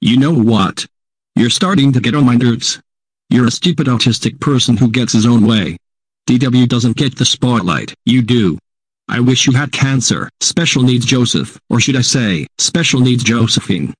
You know what? You're starting to get on my nerves. You're a stupid autistic person who gets his own way. DW doesn't get the spotlight, you do. I wish you had cancer, special needs Joseph, or should I say, special needs Josephine.